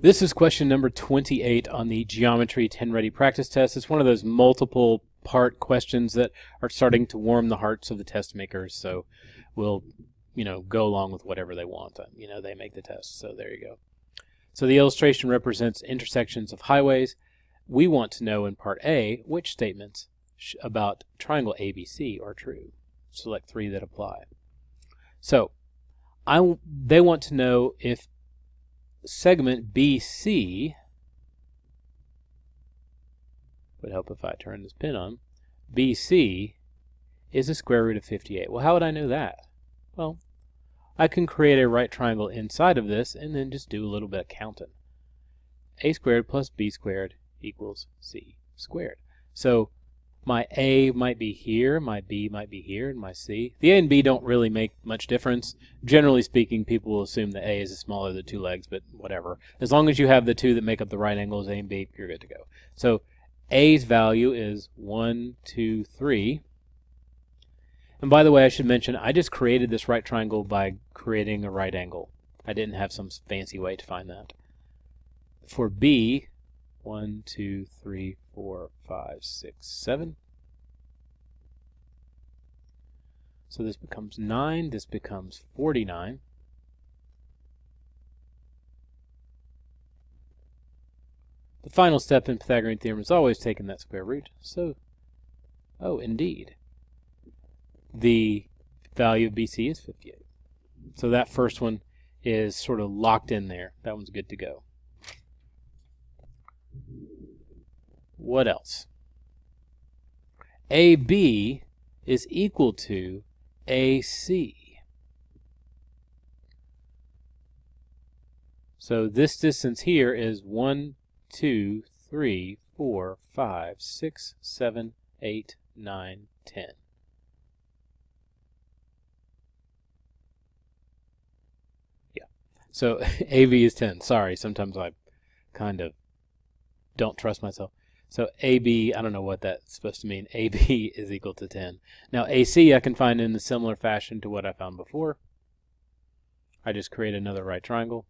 This is question number 28 on the Geometry TNReady practice test. It's one of those multiple part questions that are starting to warm the hearts of the test makers. So we'll, you know, go along with whatever they want. Uh, you know, they make the test. So there you go. So the illustration represents intersections of highways. We want to know in part A which statements about triangle ABC are true. Select three that apply. So I, they want to know if segment BC would help if I turn this pin on. BC is the square root of 58. Well, how would I know that? Well, I can create a right triangle inside of this and then just do a little bit of counting. a squared plus b squared equals c squared. So my A might be here, my B might be here, and my C. The A and B don't really make much difference. Generally speaking, people will assume that A is smaller than two legs, but whatever. As long as you have the two that make up the right angles, A and B, you're good to go. So A's value is 1, 2, 3. And by the way, I should mention, I just created this right triangle by creating a right angle. I didn't have some fancy way to find that. For B, 1, 2, 3, 4, 5, 6, 7. So this becomes 9, this becomes 49. The final step in Pythagorean theorem is always taking that square root. So, oh, indeed. The value of BC is 58. So that first one is sort of locked in there. That one's good to go. What else? AB is equal to AC. So this distance here is 1, 2, 3, 4, 5, 6, 7, 8, 9, 10. Yeah. So AV is 10. Sorry, sometimes I kind of don't trust myself. So AB, I don't know what that's supposed to mean. AB is equal to 10. Now AC I can find in a similar fashion to what I found before. I just create another right triangle.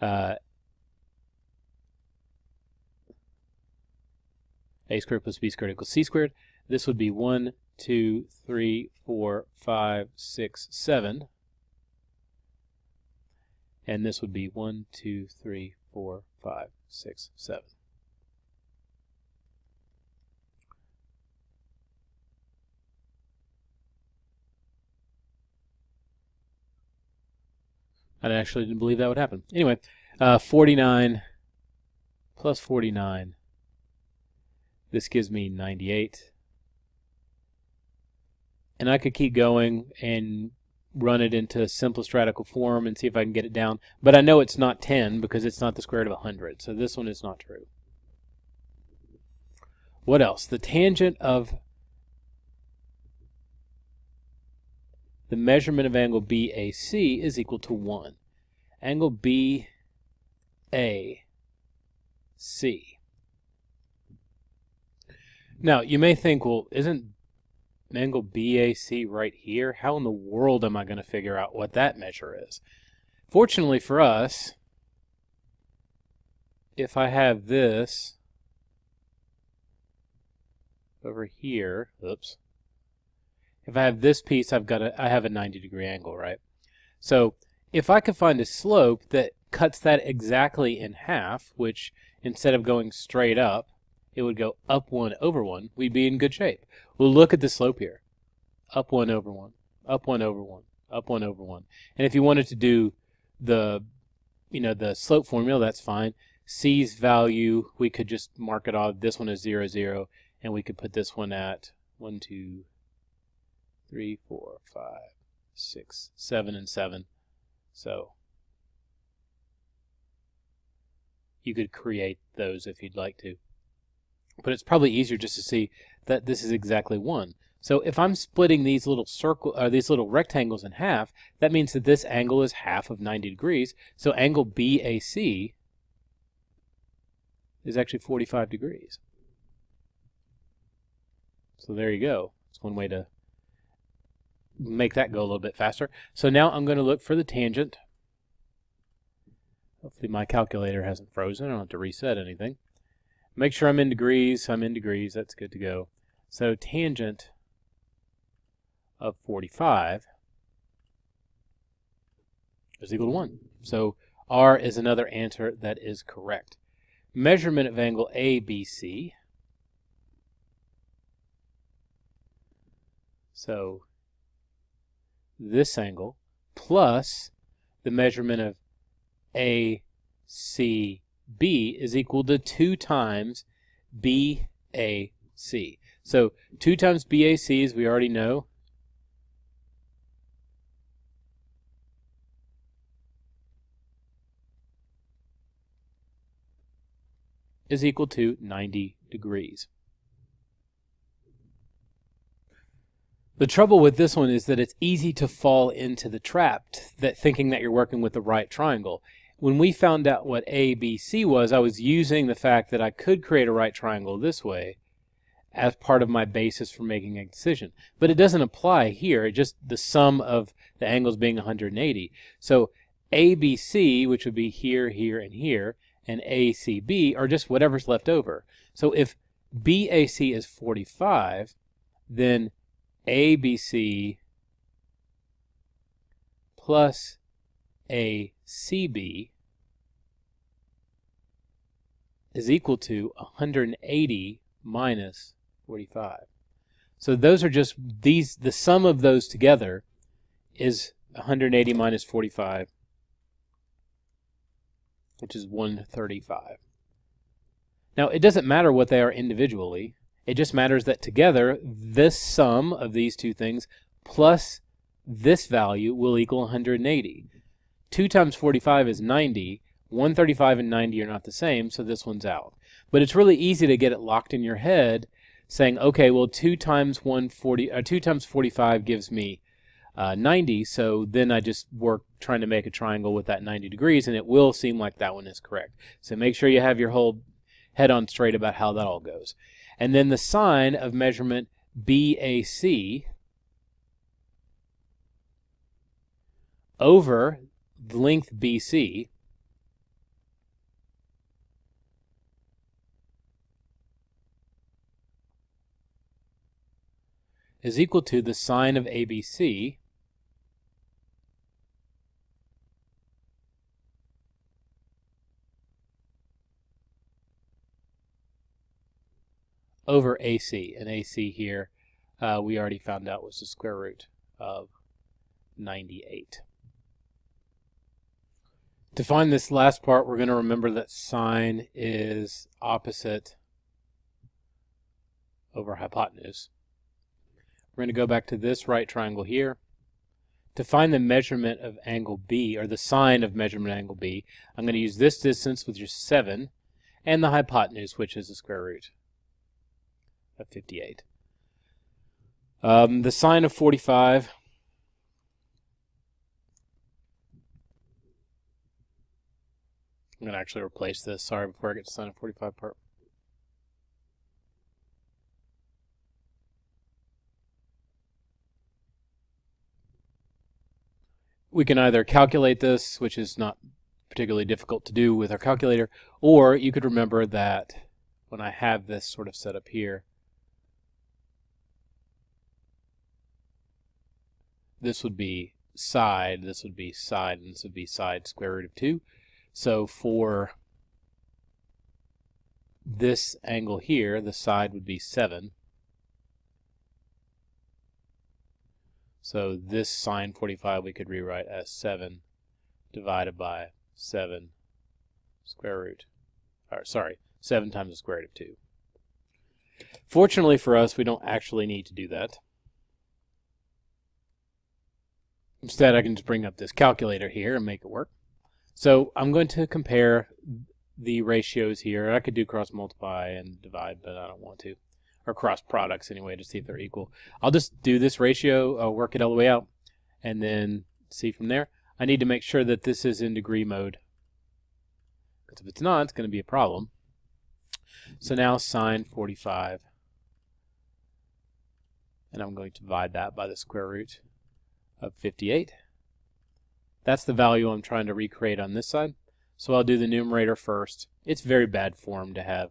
Uh, a squared plus b squared equals c squared. This would be 1, 2, 3, 4, 5, 6, 7. And this would be 1, 2, 3, 4, 5, 6, 7. I actually didn't believe that would happen. Anyway, uh, 49 plus 49. This gives me 98. And I could keep going and run it into simplest radical form and see if I can get it down. But I know it's not 10 because it's not the square root of 100. So this one is not true. What else? The tangent of the measurement of angle BAC is equal to 1. Angle BAC. Now, you may think, well, isn't angle BAC right here? How in the world am I going to figure out what that measure is? Fortunately for us, if I have this over here, oops, if I have this piece, I've got a, I have a 90 degree angle, right? So if I could find a slope that cuts that exactly in half, which instead of going straight up, it would go up 1 over 1, we'd be in good shape. Well, look at the slope here. Up 1 over 1, up 1 over 1, up 1 over 1. And if you wanted to do the, you know, the slope formula, that's fine. C's value, we could just mark it off. This one is 0, 0, and we could put this one at 1, 2, three, four, five, six, seven, and seven. So you could create those if you'd like to. But it's probably easier just to see that this is exactly one. So if I'm splitting these little circle or uh, these little rectangles in half, that means that this angle is half of 90 degrees. So angle BAC is actually 45 degrees. So there you go. It's one way to make that go a little bit faster. So now I'm going to look for the tangent Hopefully my calculator hasn't frozen. I don't have to reset anything. Make sure I'm in degrees. I'm in degrees. That's good to go. So tangent of 45 is equal to 1. So R is another answer that is correct. Measurement of angle ABC. So this angle plus the measurement of ACB is equal to 2 times BAC. So 2 times BAC, as we already know, is equal to 90 degrees. The trouble with this one is that it's easy to fall into the trap that thinking that you're working with the right triangle. When we found out what ABC was, I was using the fact that I could create a right triangle this way as part of my basis for making a decision. But it doesn't apply here, it's just the sum of the angles being 180. So ABC, which would be here, here, and here, and ACB are just whatever's left over. So if BAC is 45, then ABC plus ACB is equal to 180 minus 45. So those are just these, the sum of those together is 180 minus 45 which is 135. Now, it doesn't matter what they are individually. It just matters that together, this sum of these two things plus this value will equal 180. 2 times 45 is 90. 135 and 90 are not the same, so this one's out. But it's really easy to get it locked in your head saying, okay, well, 2 times 140, uh, 2 times 45 gives me uh, 90. So then I just work trying to make a triangle with that 90 degrees, and it will seem like that one is correct. So make sure you have your whole head on straight about how that all goes. And then the sine of measurement BAC over the length BC is equal to the sine of ABC over AC. And AC here, uh, we already found out was the square root of 98. To find this last part, we're going to remember that sine is opposite over hypotenuse. We're going to go back to this right triangle here. To find the measurement of angle B, or the sine of measurement angle B, I'm going to use this distance, which is 7, and the hypotenuse, which is the square root of 58. Um, the sine of 45. I'm going to actually replace this. Sorry, before I get to sine of 45 part. We can either calculate this, which is not particularly difficult to do with our calculator, or you could remember that when I have this sort of set up here, this would be side, this would be side, and this would be side square root of 2. So for this angle here, the side would be 7. So this sine 45 we could rewrite as 7 divided by 7 square root, or sorry, 7 times the square root of 2. Fortunately for us, we don't actually need to do that. Instead, I can just bring up this calculator here and make it work. So I'm going to compare the ratios here. I could do cross multiply and divide, but I don't want to. Or cross products anyway to see if they're equal. I'll just do this ratio, I'll work it all the way out, and then see from there. I need to make sure that this is in degree mode. Because if it's not, it's going to be a problem. So now sine 45. And I'm going to divide that by the square root of 58. That's the value I'm trying to recreate on this side. So I'll do the numerator first. It's very bad form to have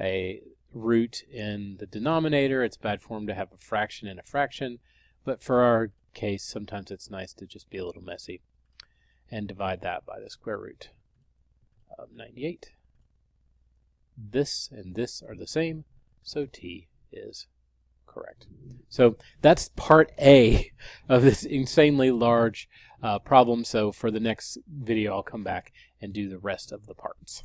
a root in the denominator. It's bad form to have a fraction in a fraction. But for our case, sometimes it's nice to just be a little messy and divide that by the square root of 98. This and this are the same, so t is correct. So that's part A of this insanely large uh, problem. So for the next video, I'll come back and do the rest of the parts.